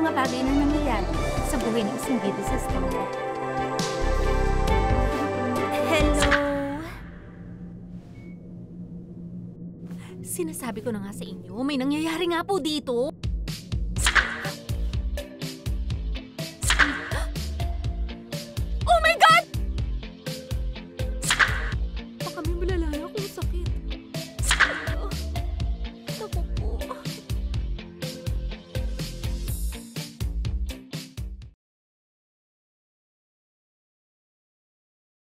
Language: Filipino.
mga bagay na nangyayari sa buhay ng isang bida sa Estonia. Hello? Sinasabi ko na nga sa inyo, may nangyayari nga po dito.